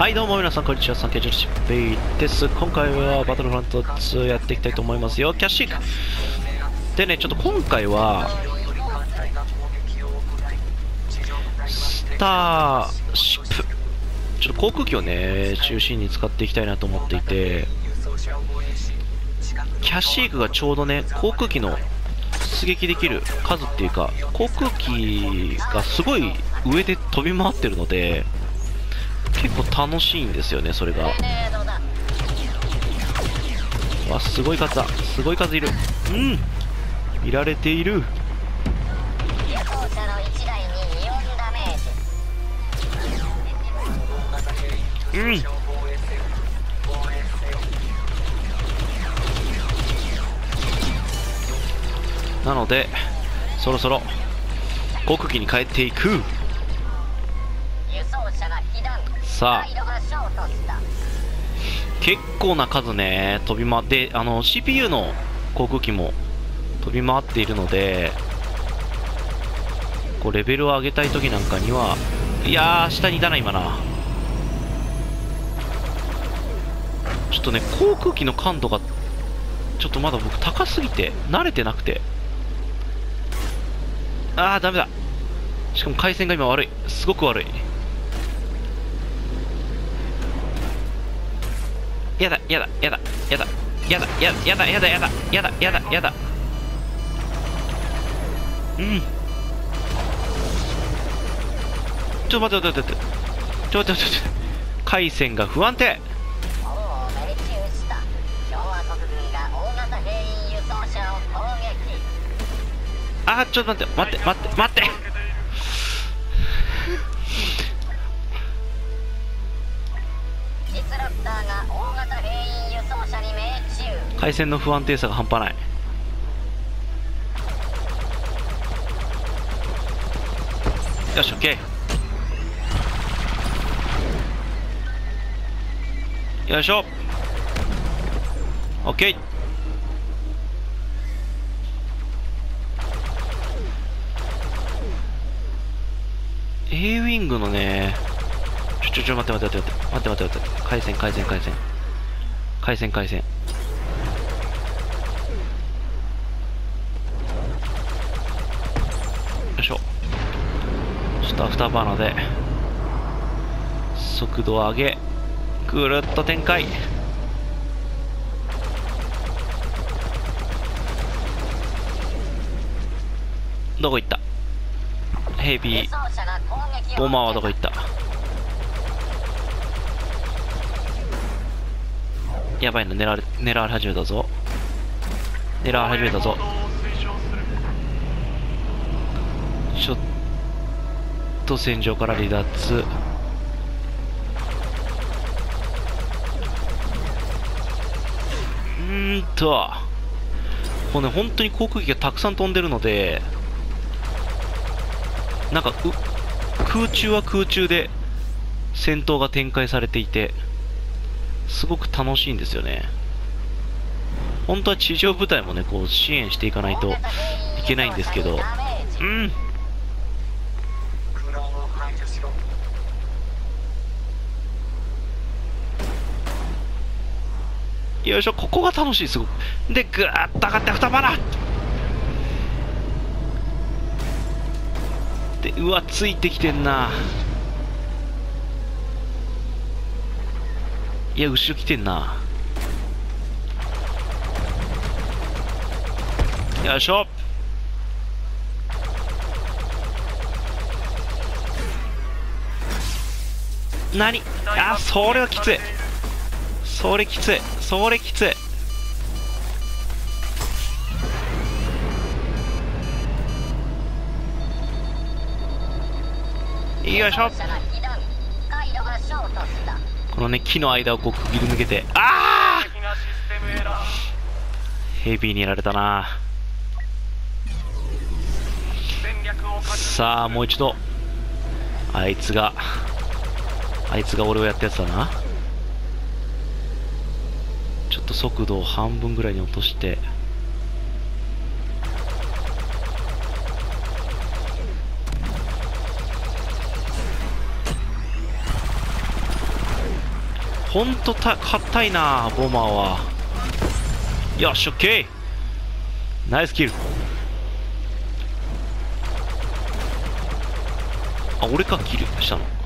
はいどうも皆さんこんにちは、サンケイジョルシッペイです。今回はバトルフロント2やっていきたいと思いますよ。キャッシークでね、ちょっと今回は、スターシップ、ちょっと航空機をね、中心に使っていきたいなと思っていて、キャッシークがちょうどね、航空機の出撃できる数っていうか、航空機がすごい上で飛び回ってるので、結構楽しいんですよね、それが。わ、すごい数だ。すごい数いる。うん。いられている。うん。なので、そろそろ航空機に帰っていく。さあ、結構な数ね、飛び回って、あの、CPU の航空機も飛び回っているので、こう、レベルを上げたい時なんかには、いやー、下にいたな、今な。ちょっとね、航空機の感度が、ちょっとまだ僕高すぎて、慣れてなくて。あー、ダメだ。しかも回線が今悪い。すごく悪い。やだ、やだ、やだ、やだ、やだ、やだ、やだ、やだ、やだ、やだ、やだ、やだ。うん。ちょっと待って待って待って。ちょっと待って待って。回線が不安定。あ、ちょっと待って、待って、待って、待って。回線の不安定さが半端ない。よし OK よいしょ。OK エーウィングのねちょちょちょ待って待って待って待って待って待って。回線回線回線。回線回線よいしょちょっとアフターバーナーで速度を上げぐるっと展開。どこ行った？ヘビーボマーはどこ行った？やばいな狙われ狙われ始めたぞ。狙われ始めたぞちょっと戦場から離脱うーんとこれね本当に航空機がたくさん飛んでるのでなんか空中は空中で戦闘が展開されていてすごく楽しいんですよね。本当は地上部隊もね、こう支援していかないといけないんですけど、うん。よいしょ、ここが楽しい、すごく。で、ぐーっと上がって、二バラで、うわ、ついてきてんな。いや、後ろ来てんな。よいしょ。なにあ、それはきつい。それきつい。それきつい。よいしょ。このね、木の間をこうくぎり抜けて、ああヘビーにやられたなさあ、もう一度。あいつが、あいつが俺をやったやつだな。と速度を半分ぐらいに落として、ほんとた硬いなボーマーは。よしオッケー。ナイスキル。あ俺かキルしたの？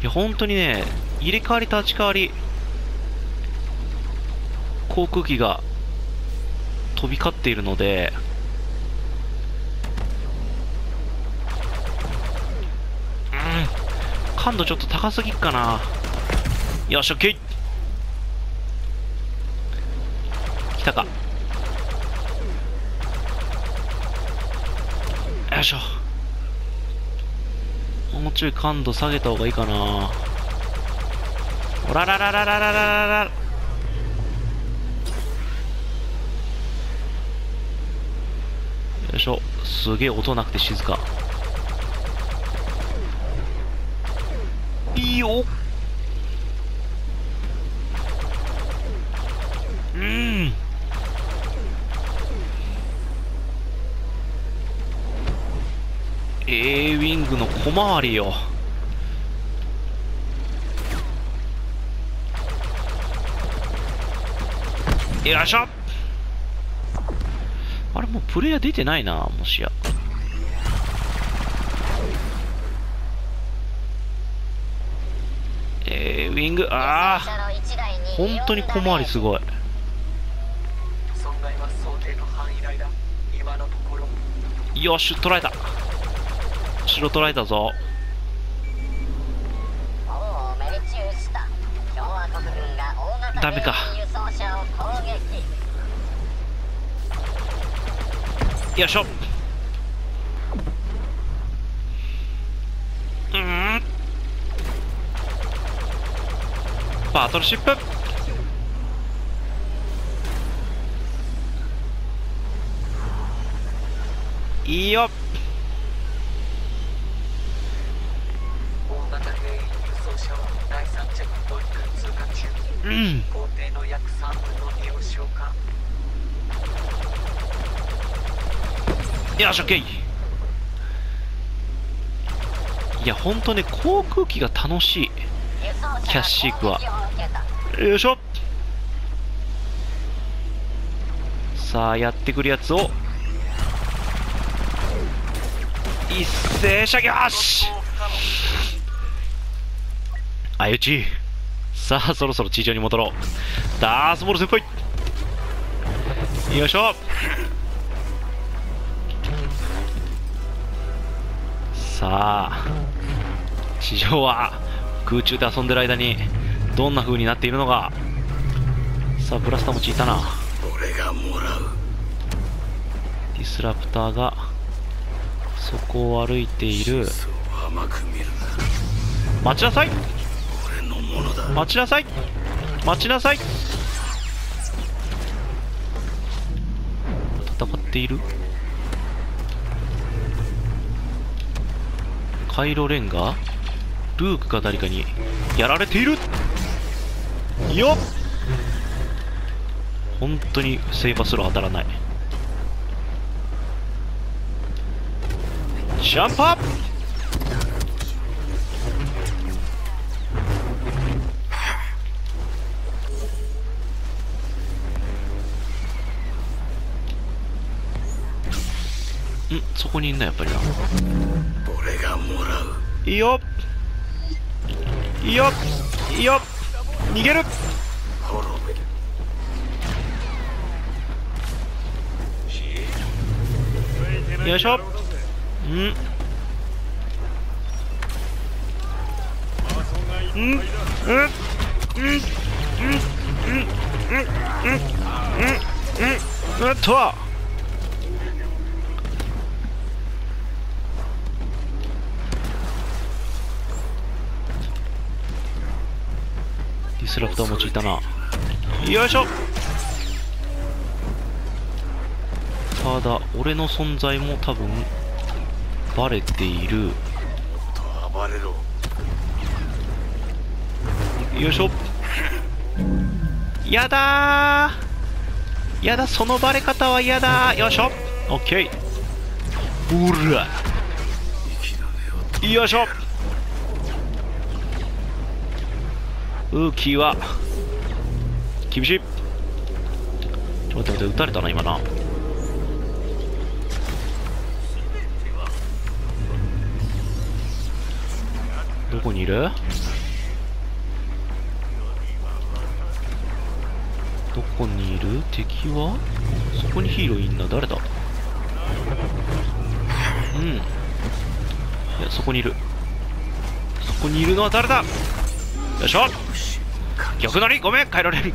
いや本当にね入れ替わり立ち替わり航空機が飛び交っているのでうん感度ちょっと高すぎっかな。よし OK 来たか。よいしょ。もうちょい感度下げた方がいいかな。おららららららららら。よいしょ。すげえ音なくて静か。いいよ。うん。A ウィングの小回りよよいしょ。あれもうプレイヤー出てないなもしや。A ウィング。ああ本当に小回りすごい。よし捉えた。城捉えた。ぞダメか。よいしょ。うん。バトルシップ。いいよよし、オッケーいや、ほんとね、航空機が楽しい。キャッシークは。よいしょ。さあ、やってくるやつを、一斉射撃よし相打ち。さあ、そろそろ地上に戻ろう。ダースボール先輩。よいしょ。さあ地上は空中で遊んでる間にどんな風になっているのか。さあブラスターも効いたな。俺がもらうディスラプターがそこを歩いている。待ちなさい。待ちなさい。待ちなさい。戦っている。カイロレンがルークか誰かにやられている。よっ。本当にセーバースロー当たらない。ジャンプアップ。そこにいんなやっぱりな。俺がもらう。いいよ。いいよ。いいよ。逃げる。滅べよいしょ。うん。うん。うん。うん。うん。うん。うん。うん。うん。うん。とスラプターも用いたな。よいしょ。ただ俺の存在も多分バレている。よいしょ。やだー。やだそのバレ方はやだー。よいしょ。オッケー。うら。よいしょウーキーは厳しい。ちょっと待って待って撃たれたな今な。どこにいる？どこにいる？敵は？そこにヒーローいんな。誰だ？うん。いやそこにいる。そこにいるのは誰だ？よいしょ。逆乗り？ごめん帰られん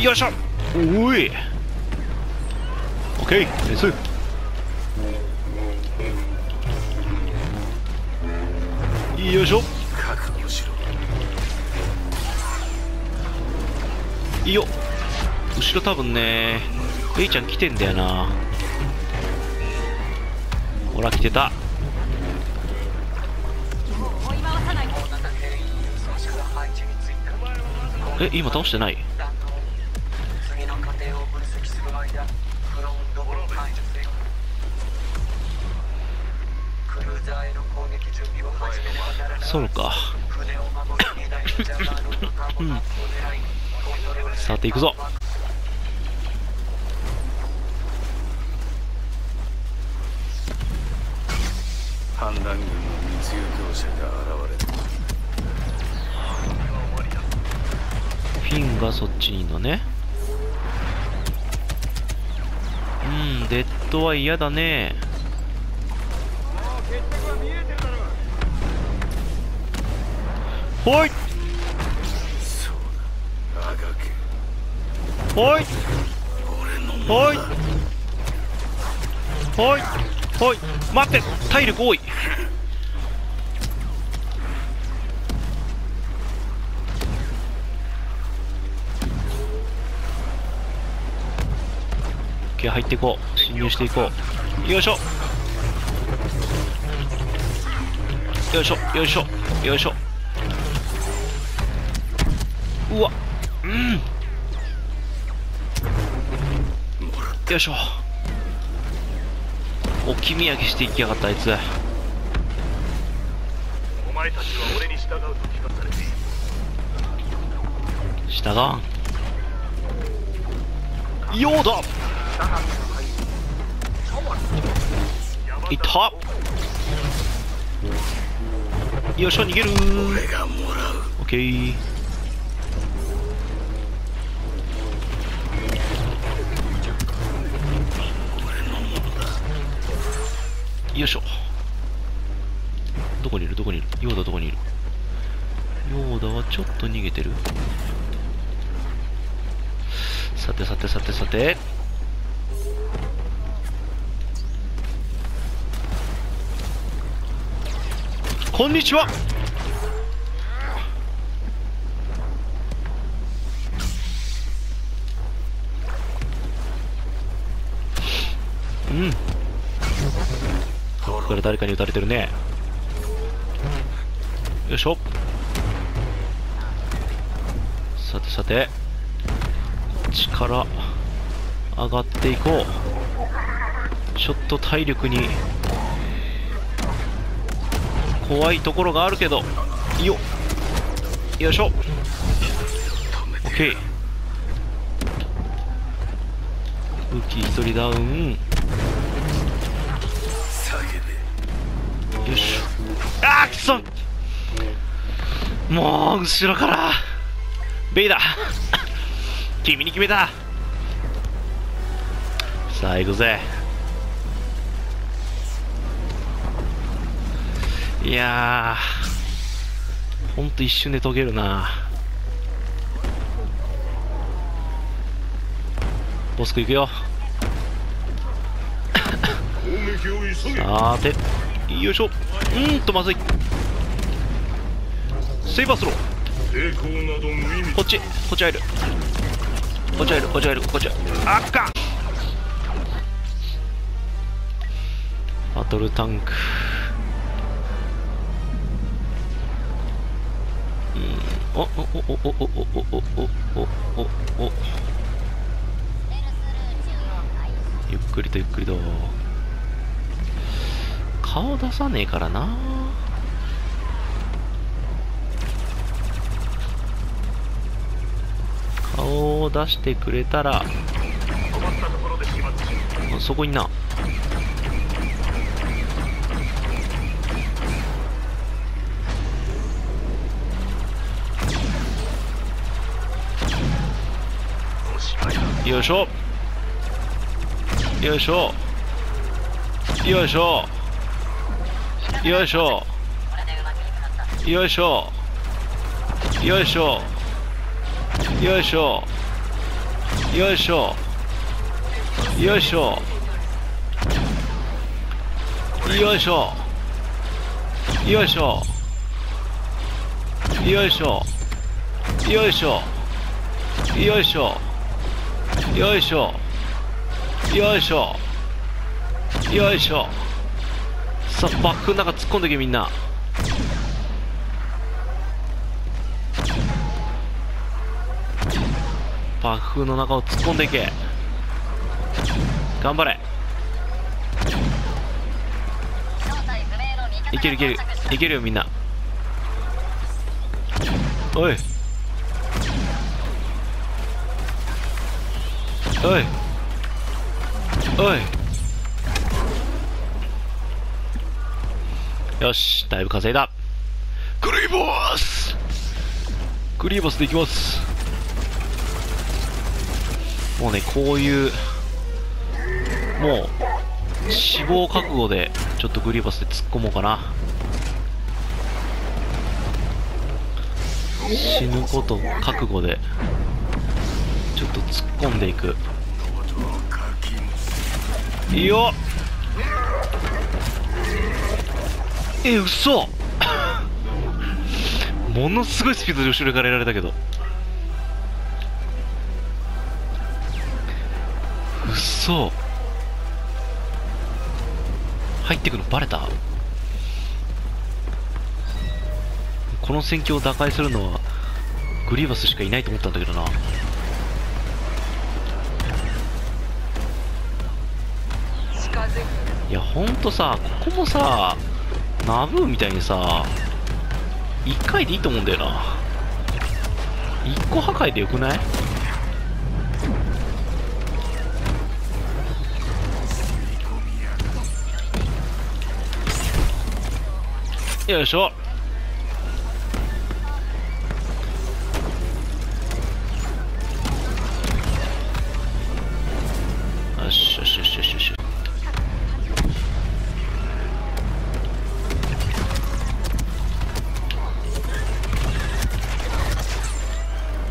よいしょ。おい。オッケーレスよいしょ。覚悟しろいいよ。後ろ多分ねレイちゃん来てんだよな。ほら来てたえ今倒してない？そうか。うん。さて行くぞ。の密輸業者が現れがそっちにいるのね。うんデッドは嫌だね。ほい。そうだあがけほい。俺のもほい。ほい。ほい。待って体力多い。ケー入っていこう。侵入していこう。よいしょ。よいしょよいしょよいしょ。うわ。うん。よいしょ。置き土産していきやがったあいつ。お前たちは俺に従うと聞かされている従わん。ようだ。いった。よいしょ逃げる。俺がもらうオッケー。よいしょ。どこにいる？どこにいる？ヨーダどこにいる？ヨーダはちょっと逃げてる。さてさてさてさて。こんにちは。うん。ここから誰かに撃たれてるね。よいしょ。さてさて。こっちから上がっていこう。ちょっと体力に怖いところがあるけど。よっ。よいしょ。OK 武器1人ダウン。よいしょ。あーくそ。もう後ろから。ベイだ。君に決めた。さあ行くぜいやーほんと一瞬で解けるな。ボスク行くよ。さーてよいしょ。うんとまずい。セイバースロー。こっちこっち入る。こっち入るこっち入るこっち入る。あっかバトルタンク。おおおおおおおおおおおおゆっくりとゆっくりと顔出さねえからな顔を出してくれたらそこになよいしょ。よいしょ。よいしょ。よいしょ。よいしょ。よいしょ。よいしょ。よいしょ。よいしょ。よいしょ。よいしょ。よいしょ。よいしょ。よいしょよいしょ。よいしょ。よいしょ。さあバックの中突っ込んでけみんな。バックの中を突っ込んでいけ。頑張れ。いけるいける。いけるよみんな。おい。おい。おい。よしだいぶ稼いだ。グリーボス。グリーボスでいきます。もうねこういうもう死亡覚悟でちょっとグリーバスで突っ込もうかな。死ぬこと覚悟で。ょっと突っ込んでいく。いいよ。え嘘。ものすごいスピードで後ろからやられたけど。嘘。入ってくのバレた？この戦況を打開するのはグリーバスしかいないと思ったんだけどな。ほんとさここもさナブーみたいにさ1回でいいと思うんだよな。1個破壊でよくない？よいしょ。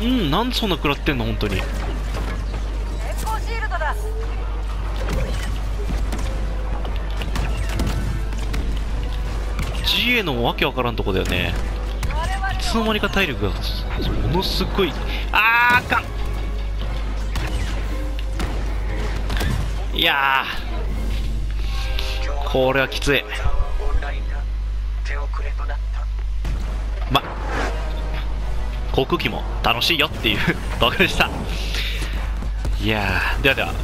うんなんでそんな食らってんの本当に。電光シールドだ自衛のわけわからんとこだよね。いつの間にか体力がものすごい。あーあかん。いやこれはきつい。航空機も楽しいよっていう 動画でした。いやーではでは。